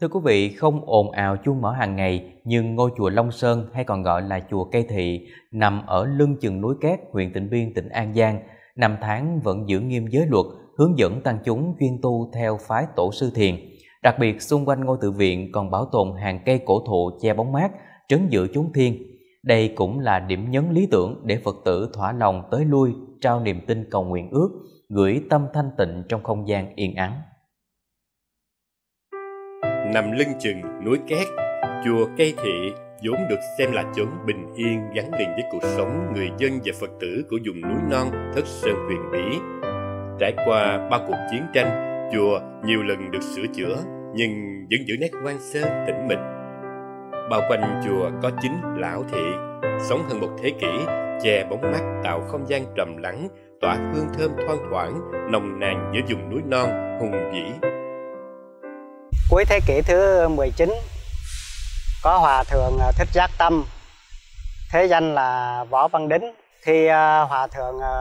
Thưa quý vị, không ồn ào chuông mở hàng ngày, nhưng ngôi chùa Long Sơn hay còn gọi là chùa Cây Thị nằm ở lưng chừng núi Két, huyện Tịnh Biên, tỉnh An Giang, năm tháng vẫn giữ nghiêm giới luật, hướng dẫn tăng chúng chuyên tu theo phái tổ sư thiền. Đặc biệt xung quanh ngôi tự viện còn bảo tồn hàng cây cổ thụ che bóng mát, trấn giữ chúng thiên. Đây cũng là điểm nhấn lý tưởng để Phật tử thỏa lòng tới lui, trao niềm tin cầu nguyện ước, gửi tâm thanh tịnh trong không gian yên ắng nằm lưng chừng núi két. Chùa cây thị vốn được xem là chốn bình yên gắn liền với cuộc sống người dân và phật tử của vùng núi non thất sơn huyền bí. Trải qua ba cuộc chiến tranh, chùa nhiều lần được sửa chữa, nhưng vẫn giữ nét quan sơ, tĩnh mịch. Bao quanh chùa có chính lão thị, sống hơn một thế kỷ, che bóng mắt tạo không gian trầm lắng, tỏa hương thơm thoang thoảng, nồng nàn giữa vùng núi non, hùng vĩ cuối thế kỷ thứ 19 có hòa thượng à, thích giác tâm. Thế danh là võ văn đính. Khi à, hòa thượng à,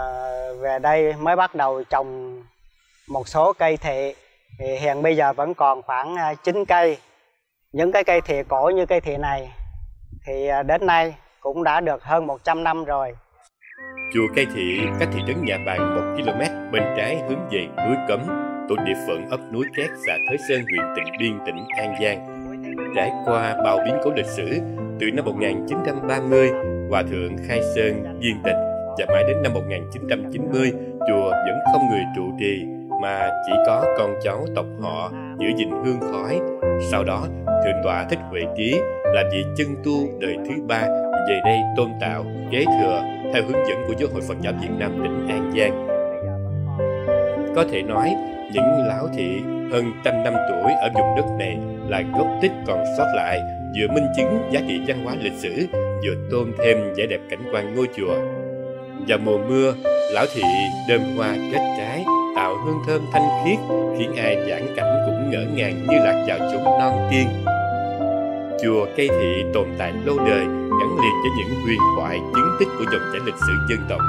về đây mới bắt đầu trồng một số cây thị. Thì hiện bây giờ vẫn còn khoảng 9 cây. Những cái cây thị cổ như cây thị này thì đến nay cũng đã được hơn 100 năm rồi. Chùa Cây Thị cách thị trấn Nhà bàn 1 km bên trái hướng về núi Cấm thuộc địa phận ấp núi Két, xã Thới Sơn, huyện Tịnh Biên, tỉnh An Giang. Trải qua bao biến cố lịch sử, từ năm 1930, Hòa Thượng Khai Sơn viên tịch và mãi đến năm 1990, chùa vẫn không người trụ trì mà chỉ có con cháu tộc họ giữ gìn hương khói. Sau đó, Thượng tọa Thích Huệ Ký làm vị chân tu đời thứ ba về đây tôn tạo, kế thừa theo hướng dẫn của Giáo hội Phật giáo Việt Nam tỉnh An Giang. Có thể nói, những lão thị hơn trăm năm tuổi ở vùng đất này là gốc tích còn sót lại, vừa minh chứng giá trị văn hóa lịch sử, vừa tôn thêm vẻ đẹp cảnh quan ngôi chùa. Vào mùa mưa, lão thị đơm hoa kết trái, tạo hương thơm thanh khiết, khiến ai giảng cảnh cũng ngỡ ngàng như lạc vào chốn non tiên chùa cây thị tồn tại lâu đời, gắn liền với những huyền thoại, chứng tích của dòng chảy lịch sử dân tộc.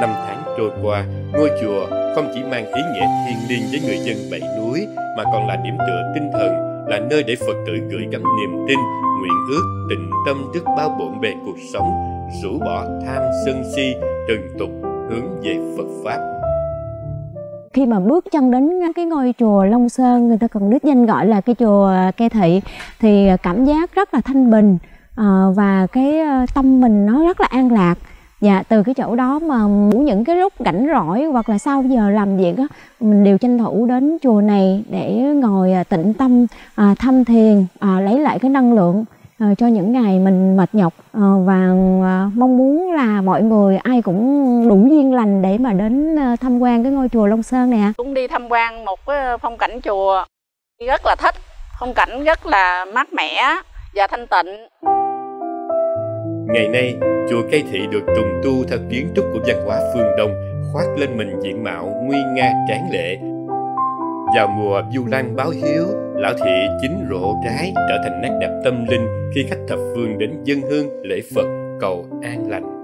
Năm tháng trôi qua, ngôi chùa không chỉ mang ý nghĩa thiêng liêng với người dân bảy núi, mà còn là điểm tựa tinh thần, là nơi để phật tử gửi gắm niềm tin, nguyện ước tình tâm trước bao bộn bề cuộc sống, rũ bỏ tham sân si, trần tục hướng về phật pháp. Khi mà bước chân đến cái ngôi chùa Long Sơn, người ta còn đích danh gọi là cái chùa Kê Thị, thì cảm giác rất là thanh bình à, và cái ờ, tâm mình nó rất là an lạc dạ từ cái chỗ đó mà những cái lúc rảnh rỗi hoặc là sau giờ làm việc á mình đều tranh thủ đến chùa này để ngồi à, tĩnh tâm à, thăm thiền à, lấy lại cái năng lượng à, cho những ngày mình mệt nhọc à, và à, mong muốn là mọi người ai cũng đủ duyên lành để mà đến à, tham quan cái ngôi chùa Long Sơn này cũng đi tham quan một cái phong cảnh chùa rất là thích phong cảnh rất là mát mẻ và thanh tịnh. Ngày nay, chùa Cây Thị được trùng tu theo kiến trúc của văn hóa phương Đông, khoác lên mình diện mạo nguy nga tráng lệ. Vào mùa du lan báo hiếu, lão thị chính rộ trái trở thành nét đẹp tâm linh khi khách thập phương đến dân hương lễ Phật cầu an lành.